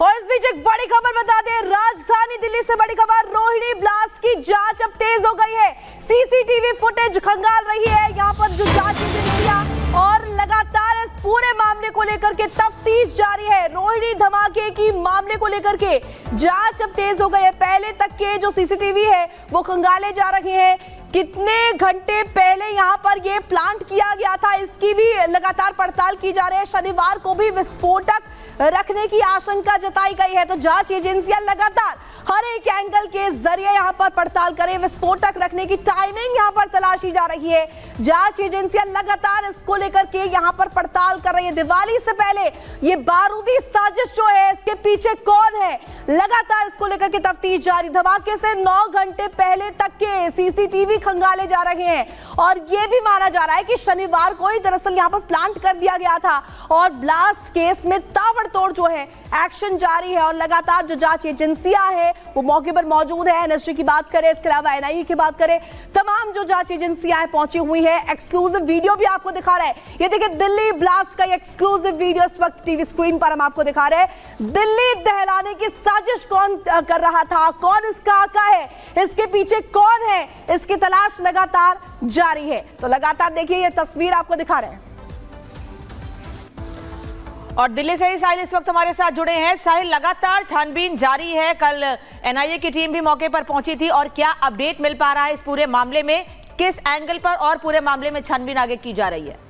और इस बीच एक बड़ी खबर बता दें, राजधानी दिल्ली से बड़ी खबर, रोहिणी ब्लास्ट की जाँच अब तेज हो गई है। सीसीटीवी फुटेज खंगाल रही है, यहाँ पर जो जाँच और लगातार इस पूरे मामले को लेकर के तफ्तीश जारी है। रोहिणी धमाके की मामले को लेकर के जाँच अब तेज हो गई है। पहले तक के जो सीसीटीवी है, वो खंगाले जा रहे हैं। कितने घंटे पहले यहाँ पर ये प्लांट किया गया था, इसकी भी लगातार पड़ताल की जा रही है। शनिवार को भी विस्फोटक रखने की आशंका जताई गई है। तो जाँच एजेंसियाँ लगातार हर एंगल के ज़रिए यहाँ पर पड़ताल करें। विस्फोटक रखने की टाइमिंग यहाँ पर तलाशी जा रही है। जाँच एजेंसियाँ लगातार इसको लेकर के यहाँ पर पड़ताल कर रही है। दिवाली से पहले ये बारूदी साजिश जो है, इसके पीछे कौन है? लगातार इसको लेकर के तफ्तीश जारी। धमाके से नौ घंटे पहले तक के सीसीटीवी खंगाले जा रहे हैं। और ये भी माना जा रहा है कि शनिवार को ही दरअसल यहाँ पर प्लांट कर दिया गया था। और ब्लास्ट केस में ताबड़तोड़ जो है एक्शन जारी है। और लगातार जो जाँच एजेंसियाँ है, वो मौके पर मौजूद है। एनएसजी की बात करें, इसके अलावा एनआईए की बात करें, तमाम जो जाँच एजेंसियाँ पहुँची हुई है। एक्सक्लूसिव वीडियो भी आपको दिखा रहा है। ये देखिए, दिल्ली ब्लास्ट का एक्सक्लूसिव वीडियो इस वक्त टीवी स्क्रीन पर हम आपको दिखा रहे हैं। दिल्ली दहलाने की साजिश कौन कर रहा था? कौन इसका आका है? इसके पीछे कौन है? इसकी तलाश लगातार जारी है। तो लगातार देखिए, ये तस्वीर आपको दिखा रहे हैं। और दिल्ली से ही साहिल इस वक्त हमारे साथ जुड़े हैं। साहिल, लगातार छानबीन जारी है। कल एनआईए की टीम भी मौके पर पहुँची थी और क्या अपडेट मिल पा रहा है इस पूरे मामले में? किस एंगल पर और पूरे मामले में छानबीन आगे की जा रही है?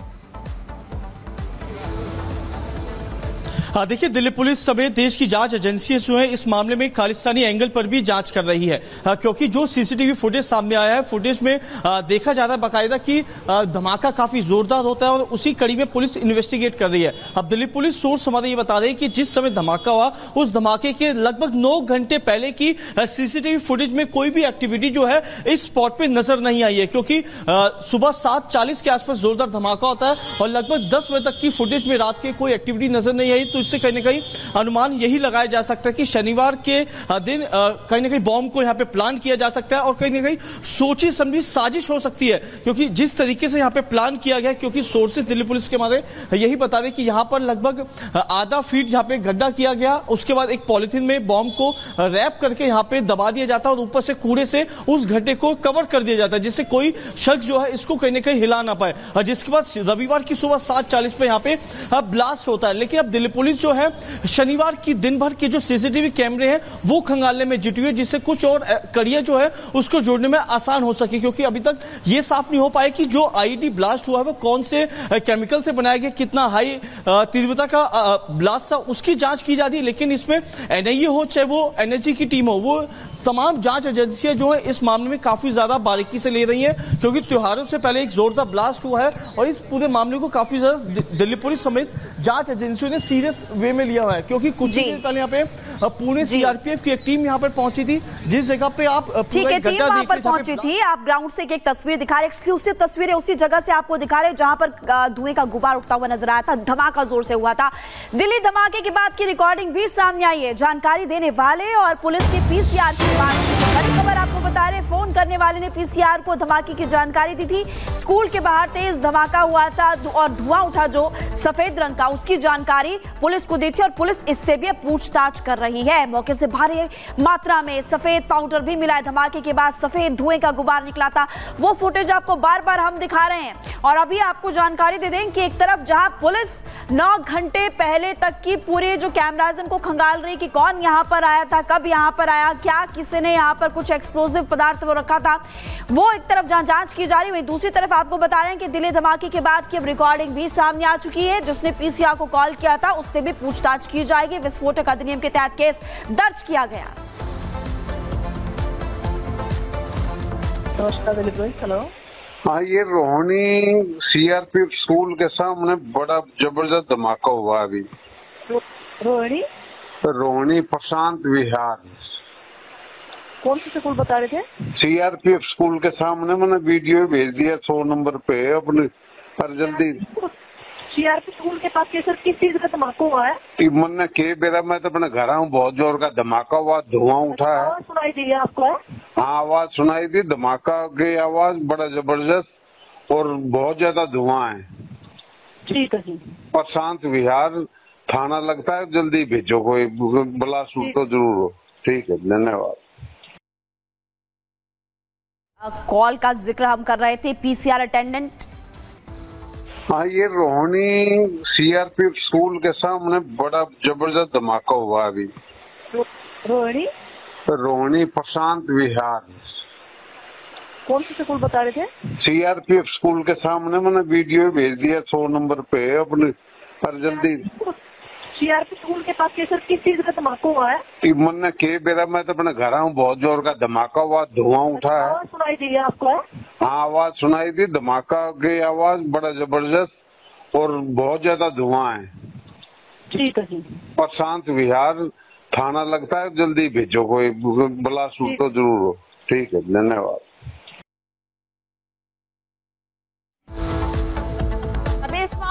देखिए दिल्ली पुलिस समेत देश की जाँच एजेंसियाँ जो है इस मामले में खालिस्तानी एंगल पर भी जाँच कर रही है। हाँ, क्योंकि जो सीसीटीवी फुटेज सामने आया है फुटेज में आ, देखा जा रहा है बाकायदा कि धमाका काफ़ी जोरदार होता है और उसी कड़ी में पुलिस इन्वेस्टिगेट कर रही है। अब दिल्ली पुलिस सोर्स हमारे ये बता रही है कि जिस समय धमाका हुआ उस धमाके के लगभग नौ घंटे पहले की सीसीटीवी फुटेज में कोई भी एक्टिविटी जो है इस स्पॉट पे नज़र नहीं आई है। क्योंकि सुबह सात चालीस के आसपास जोरदार धमाका होता है और लगभग दस बजे तक की फुटेज में रात के कोई एक्टिविटी नज़र नहीं आई तो इससे कहीं ना कहीं अनुमान यही लगाया जा सकता है कि शनिवार के दिन कहीं ना कहीं बॉम्ब को यहाँ पे प्लान किया जा सकता है और कहीं ना कहीं सोची समझी साजिश हो सकती है, क्योंकि जिस तरीके से यहाँ पे प्लान किया गया क्योंकि सोर्सेज दिल्ली पुलिस के मारे यही बता दें कि यहाँ पर लगभग आधा फीट यहाँ पे गड्ढा किया गया, उसके बाद एक पॉलिथीन में बॉम्ब को रैप करके यहाँ पे दबा दिया जाता है और ऊपर से कूड़े से उस गड्ढे को कवर कर दिया जाता है, जिससे कोई शख्स जो है इसको कहीं ना कहीं हिला ना पाए। जिसके बाद रविवार की सुबह सात चालीस पे यहाँ पे ब्लास्ट होता है। लेकिन अब दिल्ली पुलिस जो है, शनिवार की दिन भर के जो सीसीटीवी कैमरे हैं, वो खंगालने में जुटी हुई है, जिससे कुछ और कड़िया जो है, उसको जोड़ने में आसान हो सके, क्योंकि अभी तक ये साफ़ नहीं हो पाया कि जो आईडी ब्लास्ट हुआ है, वो कौन से केमिकल से बनाया गया, कितना हाई तीव्रता का ब्लास्ट था, उसकी जाँच की जाती है, लेकिन इसमें एनआईए हो, चाहे वो एनएसजी की टीम हो, वो तमाम जाँच एजेंसियाँ जो है, इस मामले में काफ़ी ज़्यादा बारीकी से ले रही हैं, क्योंकि त्योहारों से पहले एक जोरदार ब्लास्ट हुआ है, और इस पूरे मामले को काफ़ी ज़्यादा दिल्ली पुलिस समेत जाँच एजेंसियों ने सीरियस वे में लिया हुआ है। क्योंकि कुछ दिन पहले यहाँ पे पुणे सीआरपीएफ की एक टीम यहाँ पर पहुँची थी जिस जगह पे आप ठीक है टीम वहाँ पर पहुँची थी। आप ग्राउंड से एक तस्वीर दिखा रहे एक्सक्लूसिव तस्वीरें उसी जगह से आपको दिखा रहे जहाँ पर धुएँ का गुबार उठता हुआ नज़र आया था धमाका ज़ोर से हुआ था। दिल्ली धमाके के बाद की रिकॉर्डिंग भी सामने आई है। जानकारी देने वाले और पुलिस की पीसीआर की बात करने वाले ने पीसीआर को धमाके की जानकारी दी थी। स्कूल के बाहर तेज धमाका हुआ था और धुआँ उठा जो सफ़ेद रंग का, उसकी जानकारी पुलिस को दी थी और पुलिस इससे भी पूछताछ कर रही है। मौके से भारी मात्रा में सफ़ेद पाउडर भी मिला है। धमाके के बाद सफ़ेद धुएँ का गुबार निकला था। वो फुटेज आपको बार बार हम दिखा रहे हैं। और अभी आपको जानकारी दे दें कि एक तरफ़ जहाँ पुलिस नौ घंटे पहले तक की पूरे जो कैमराज उनको खंगाल रही कि कौन यहाँ पर आया था, कब यहाँ पर आया, क्या किसी ने यहाँ पर कुछ एक्सप्लोजिव पदार्थ वो रखा था। वो एक तरफ़ जहाँ जाँच की जा रही है दूसरी तरफ़ आपको बता रहे हैं कि दिल्ली धमाके के बाद की अब रिकॉर्डिंग भी सामने आ चुकी है। जिसने पीसीआर को कॉल किया था उससे भी पूछताछ की जाएगी। विस्फोटक अधिनियम के तहत केस दर्ज किया गया। हेलो हाँ ये रोहिणी सीआरपीएफ स्कूल के सामने बड़ा ज़बरदस्त धमाका हुआ अभी। रोहिणी? रोहिणी प्रशांत विहार। कौन सी स्कूल बता रहे थे? सीआरपीएफ स्कूल के सामने मैंने वीडियो भेज दिया सौ नंबर पे अपने पर जल्दी। सीआरपी स्कूल के पास सर किस चीज़ का धमाका हुआ है? मैंने के बेरा मैं तो अपने घर आऊँ बहुत ज़ोर का धमाका हुआ धुआँ उठा है। सुनाई दी आपको हाँ? आवाज़ सुनाई दी धमाका की आवाज़ बड़ा ज़बरदस्त और बहुत ज़्यादा धुआँ है। ठीक है जी। प्रशांत विहार थाना लगता है जल्दी भेजो कोई बिलासपुर तो ज़रूर हो। ठीक है धन्यवाद। कॉल का ज़िक्र हम कर रहे थे पीसीआर अटेंडेंट हाँ ये रोहिणी सीआरपीएफ स्कूल के सामने बड़ा ज़बरदस्त धमाका हुआ अभी। रोहिणी? रोहिणी प्रशांत विहार। कौन सी स्कूल बता रहे थे? सीआरपीएफ स्कूल के सामने मैंने वीडियो भेज दिया सौ नंबर पे अपने पर जल्दी सीआरपी स्कूल के पास कैसे किस चीज़ का धमाका हुआ है? मन ने के बेरा मैं तो अपने घर आऊँ बहुत ज़ोर का धमाका हुआ धुआँ उठा है। आवाज़ सुनाई दी आपको हाँ? आवाज़ सुनाई थी धमाका की आवाज़ बड़ा ज़बरदस्त और बहुत ज़्यादा धुआँ है। ठीक है जी। प्रशांत विहार थाना लगता है जल्दी भेजो कोई बिलासपुर तो ज़रूर हो। ठीक है धन्यवाद।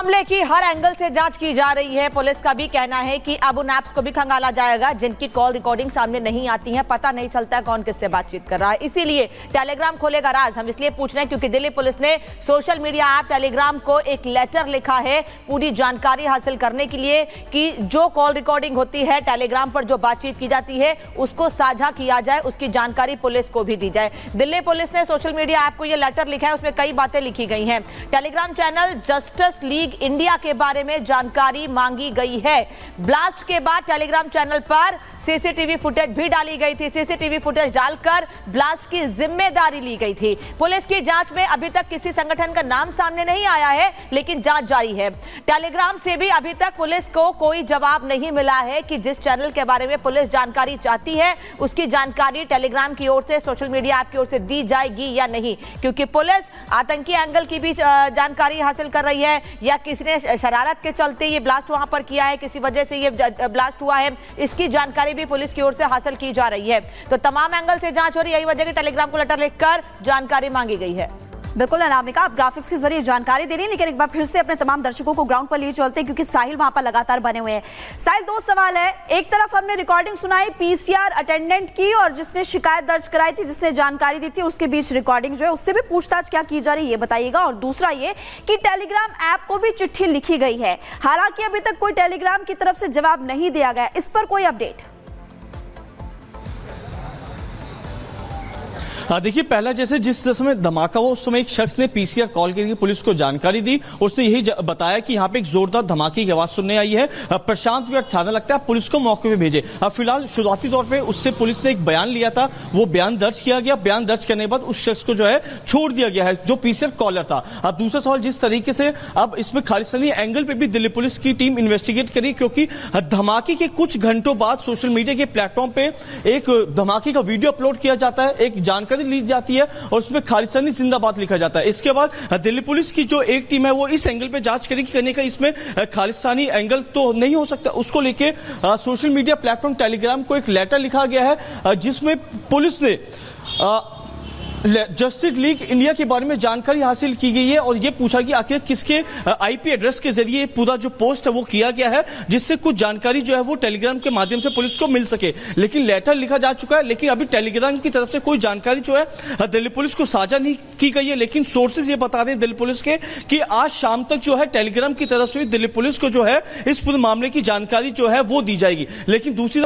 मामले की हर एंगल से जाँच की जा रही है। पुलिस का भी कहना है कि अब उन ऐप्स को भी खंगाला जाएगा, जिनकी कॉल रिकॉर्डिंग सामने नहीं आती है। पता नहीं चलता कौन किससे बातचीत कर रहा है। इसीलिए टेलीग्राम खोलेगा राज। हम इसलिए पूछ रहे हैं क्योंकि दिल्ली पुलिस ने सोशल मीडिया ऐप टेलीग्राम को एक लेटर लिखा है पूरी जानकारी हासिल करने के लिए कि जो कॉल रिकॉर्डिंग होती है, टेलीग्राम पर जो बातचीत की जाती है, उसको साझा किया जाए, उसकी जानकारी पुलिस को भी दी जाए। दिल्ली पुलिस ने सोशल मीडिया ऐप को यह लेटर लिखा है, उसमें कई बातें लिखी गई हैं। Telegram channel justice league India के बारे में जानकारी मांगी गई है। ब्लास्ट के बाद टेलीग्राम चैनल पर सीसीटीवी फुटेज भी डाली गई थी। सीसीटीवी फुटेज डालकर ब्लास्ट की ज़िम्मेदारी ली गई थी। पुलिस की जाँच में अभी तक किसी संगठन का नाम सामने नहीं आया है, लेकिन जाँच जारी है। टेलीग्राम से भी अभी तक पुलिस को कोई जवाब नहीं मिला है कि जिस चैनल के बारे में पुलिस जानकारी चाहती है, उसकी जानकारी टेलीग्राम की ओर से सोशल मीडिया ऐप की ओर से दी जाएगी या नहीं। क्योंकि पुलिस आतंकी एंगल की भी जानकारी हासिल कर रही है या किसी ने शरारत के चलते ये ब्लास्ट वहाँ पर किया है, किसी वजह से ये ब्लास्ट हुआ है, इसकी जानकारी भी पुलिस की ओर से हासिल की जा रही है। तो तमाम एंगल से जाँच हो रही है, यही वजह की टेलीग्राम को लेटर लिखकर जानकारी मांगी गई है। बिल्कुल अनामिका आप ग्राफिक्स के ज़रिए जानकारी दे रही हैं, लेकिन एक बार फिर से अपने तमाम दर्शकों को ग्राउंड पर लिए चलते हैं, क्योंकि साहिल वहाँ पर लगातार बने हुए हैं। साहिल, दो सवाल है। एक तरफ़ हमने रिकॉर्डिंग सुनाई पीसीआर अटेंडेंट की, और जिसने शिकायत दर्ज कराई थी, जिसने जानकारी दी थी, उसके बीच रिकॉर्डिंग जो है, उससे भी पूछताछ क्या की जा रही है, ये बताइएगा। और दूसरा ये कि टेलीग्राम ऐप को भी चिट्ठी लिखी गई है। हालाँकि अभी तक कोई टेलीग्राम की तरफ़ से जवाब नहीं दिया गया। इस पर कोई अपडेट देखिए, पहला जैसे जिस समय धमाका हुआ, उस समय एक शख्स ने पीसीआर कॉल करके पुलिस को जानकारी दी। उसने यही बताया कि यहाँ पे एक जोरदार धमाके की आवाज़ सुनने आई है। प्रशांत विहार थाना लगता है पुलिस को मौके पे भेजे। अब फ़िलहाल शुरुआती तौर पे उससे पुलिस ने एक बयान लिया था, वो बयान दर्ज किया गया। बयान दर्ज करने के बाद उस शख्स को जो है छोड़ दिया गया है, जो पीसीआर कॉलर था। अब दूसरा सवाल, जिस तरीके से अब इसमें खालिस्तानी एंगल पे भी दिल्ली पुलिस की टीम इन्वेस्टिगेट करी, क्योंकि धमाके के कुछ घंटों बाद सोशल मीडिया के प्लेटफॉर्म पे एक धमाके का वीडियो अपलोड किया जाता है, एक जानकारी ली जाती है और उसमें खालिस्तानी जिंदाबाद लिखा जाता है। इसके बाद दिल्ली पुलिस की जो एक टीम है, वो इस एंगल पर जाँच करेगी करने का इसमें खालिस्तानी एंगल तो नहीं हो सकता। उसको लेके सोशल मीडिया प्लेटफॉर्म टेलीग्राम को एक लेटर लिखा गया है जिसमें पुलिस ने जस्टिस लीग इंडिया के बारे में जानकारी हासिल की गई है और ये पूछा कि आखिर किसके आईपी एड्रेस के ज़रिए पूरा जो पोस्ट है वो किया गया है, जिससे कुछ जानकारी जो है वो टेलीग्राम के माध्यम से पुलिस को मिल सके। लेकिन लेटर लिखा जा चुका है, लेकिन अभी टेलीग्राम की तरफ़ से कोई जानकारी जो है दिल्ली पुलिस को साझा नहीं की गई है। लेकिन सोर्सेज ये बता रहे हैं दिल्ली पुलिस के, कि आज शाम तक जो है टेलीग्राम की तरफ़ से दिल्ली पुलिस को जो है, इस पूरे मामले की जानकारी जो है वो दी जाएगी। लेकिन दूसरी